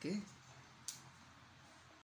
¿Qué?